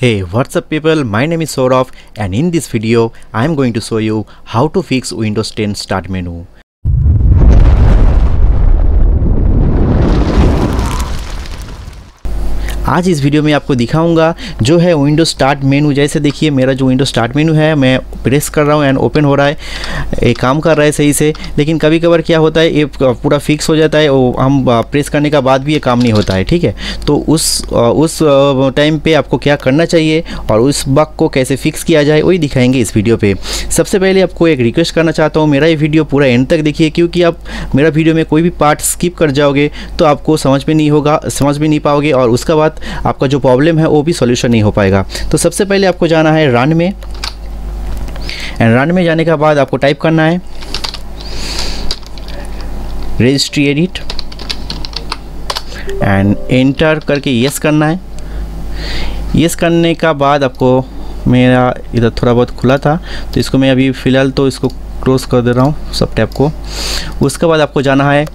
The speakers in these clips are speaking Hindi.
Hey, what's up people? My name is Saurav and in this video, I am going to show you how to fix Windows 10 start menu. आज इस वीडियो में आपको दिखाऊँगा जो है विंडो स्टार्ट मेनू जैसे देखिए, मेरा जो विंडो स्टार्ट मेनू है, मैं प्रेस कर रहा हूँ एंड ओपन हो रहा है। ये काम कर रहा है सही से, लेकिन कभी कभार क्या होता है, ये पूरा फिक्स हो जाता है हम प्रेस करने का बाद भी ये काम नहीं होता है, ठीक है? तो उस उस टाइम पर आपको क्या करना चाहिए और उस बग को कैसे फिक्स किया जाए, वही दिखाएँगे इस वीडियो पर सबसे पहले आपको एक रिक्वेस्ट करना चाहता हूँ, मेरा ये वीडियो पूरा एंड तक देखिए, क्योंकि आप मेरा वीडियो में कोई भी पार्ट स्किप कर जाओगे तो आपको समझ में नहीं होगा, समझ भी नहीं पाओगे और उसका बाद आपका जो प्रॉब्लम है, वो भी सोल्यूशन नहीं हो पाएगा। तो सबसे पहले आपको जाना है रन में। एंड रन में जाने के बाद आपको टाइप करना है। रजिस्ट्री एडिट एंड एंटर करके यस करना है। यस करने का बाद आपको मेरा इधर थोड़ा बहुत खुला था। तो इसको मैं अभी फ़िलहाल तो इसको क्लोज कर दे रहा हूँ, सब टैप को। उसके बाद आपको जाना है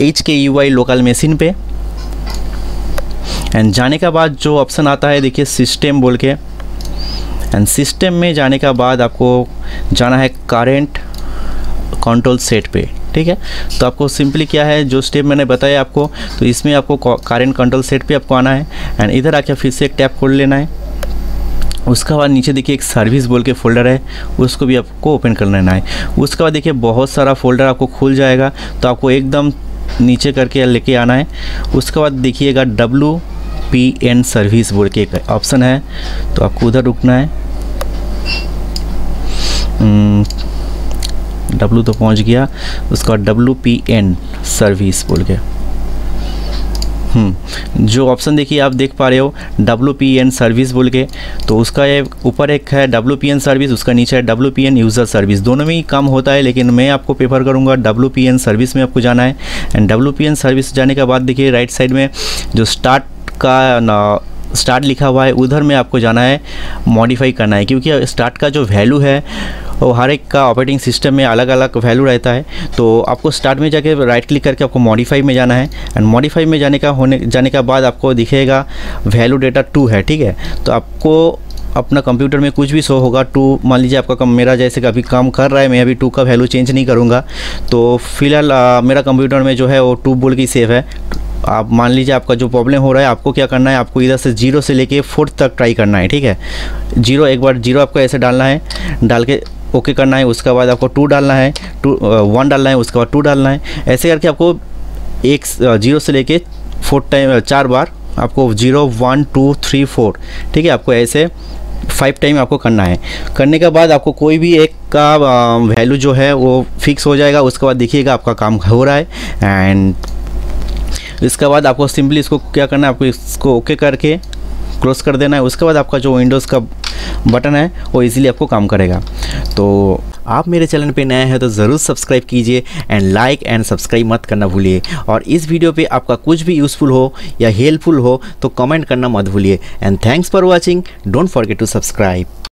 H K U I local machine पे। एंड जाने का बाद जो ऑप्शन आता है, देखिए सिस्टम बोल के। एंड सिस्टम में जाने का बाद आपको जाना है करेंट कंट्रोल सेट पे, ठीक है? तो आपको सिंपली क्या है, जो स्टेप मैंने बताया आपको तो इसमें आपको करेंट कंट्रोल सेट पे आपको आना है। एंड इधर आके फिर से एक टैप खोल लेना है। उसके बाद नीचे देखिए एक सर्विस बोल के फोल्डर है, उसको भी आपको ओपन कर लेना है। उसके बाद देखिए बहुत सारा फोल्डर आपको खुल जाएगा तो आपको एकदम नीचे करके लेके आना है। उसके बाद देखिएगा डब्लू पी एन सर्विस बोल के एक ऑप्शन है तो आपको उधर रुकना है। डब्लू हम्म, तो पहुँच गया उसका डब्लू पी एन सर्विस बोल के। हम्म, जो ऑप्शन देखिए आप देख पा रहे हो डब्ल्यू पी एन सर्विस बोल के तो उसका ये ऊपर एक है डब्ल्यू पी एन सर्विस उसका नीचे है W P N user service दोनों में ही काम होता है लेकिन मैं आपको प्रेफर करूँगा डब्ल्यू पी एन सर्विस में आपको जाना है। And W P N service जाने के बाद देखिए राइट साइड में जो स्टार्ट का ना स्टार्ट लिखा हुआ है, उधर में आपको जाना है मॉडिफाई करना है, क्योंकि स्टार्ट का जो वैल्यू है, वो हर एक का ऑपरेटिंग सिस्टम में अलग अलग वैल्यू रहता है तो आपको स्टार्ट में जाके राइट क्लिक करके आपको मॉडिफाई में जाना है एंड मॉडिफाई में जाने का होने, जाने का बाद आपको दिखेगा वैल्यू डेटा टू है, ठीक है? तो आपको अपना कंप्यूटर में कुछ भी शो होगा टू मान लीजिए आपका कम, मेरा जैसे अभी काम कर रहा है, मैं अभी टू का वैल्यू चेंज नहीं करूँगा तो फ़िलहाल मेरा कंप्यूटर में जो है, वो टू बोल की सेव है आप मान लीजिए आपका जो प्रॉब्लम हो रहा है, आपको क्या करना है? आपको इधर से ज़ीरो से लेके फोर्थ तक ट्राई करना है, ठीक है? ज़ीरो एक बार ज़ीरो आपको ऐसे डालना है, डाल के ओके करना है, उसके बाद आपको टू डालना है टू वन डालना है, उसके बाद टू डालना है। ऐसे करके आपको एक ज़ीरो से लेके फोर्थ टाइम चार बार आपको zero one two three four ठीक है? आपको ऐसे फाइव टाइम आपको करना है। करने के बाद आपको कोई भी एक का वैल्यू जो है वो फिक्स हो जाएगा, उसके बाद देखिएगा आपका काम हो रहा है। एंड इसके बाद आपको सिंपली इसको क्या करना है, आपको इसको ओके करके क्लोज कर देना है। उसके बाद आपका जो विंडोज़ का बटन है, वो इजीली आपको काम करेगा। तो आप मेरे चैनल पे नए हैं तो ज़रूर सब्सक्राइब कीजिए एंड लाइक एंड सब्सक्राइब मत करना भूलिए। और इस वीडियो पे आपका कुछ भी यूज़फुल हो या हेल्पफुल हो तो कमेंट करना मत भूलिए। And thanks for watching don't forget to subscribe